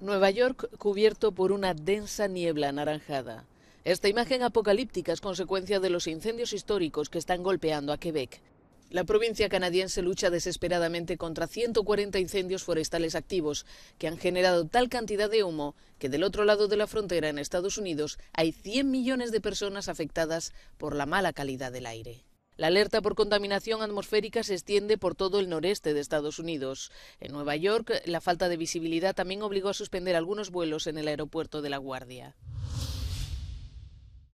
Nueva York cubierto por una densa niebla anaranjada. Esta imagen apocalíptica es consecuencia de los incendios históricos que están golpeando a Quebec. La provincia canadiense lucha desesperadamente contra 140 incendios forestales activos que han generado tal cantidad de humo que del otro lado de la frontera en Estados Unidos hay 100 millones de personas afectadas por la mala calidad del aire. La alerta por contaminación atmosférica se extiende por todo el noreste de Estados Unidos. En Nueva York, la falta de visibilidad también obligó a suspender algunos vuelos en el aeropuerto de La Guardia.